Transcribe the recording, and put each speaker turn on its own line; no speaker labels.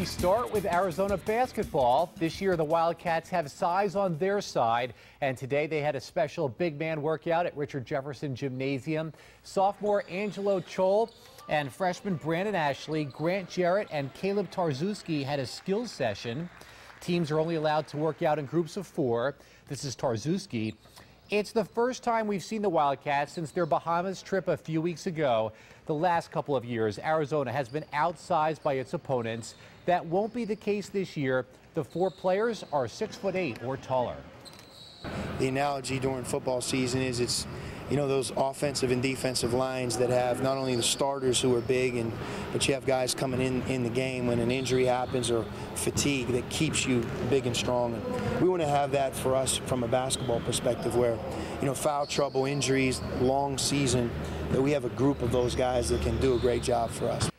We start with Arizona basketball. This year, the Wildcats have size on their side, and today they had a special big man workout at Richard Jefferson Gymnasium. Sophomore Angelo Chol and freshman Brandon Ashley, Grant Jarrett, and Caleb Tarczewski had a skills session. Teams are only allowed to work out in groups of four. This is Tarczewski. It's the first time we've seen the Wildcats since their Bahamas trip a few weeks ago. The last couple of years, Arizona has been outsized by its opponents. That won't be the case this year. The four players are six foot eight or taller.
The analogy during football season is it's you know those offensive and defensive lines that have not only the starters who are big and but you have guys coming in in the game when an injury happens or fatigue that keeps you big and strong. And we want to have that for us from a basketball perspective where you know foul trouble injuries long season that we have a group of those guys that can do a great job for us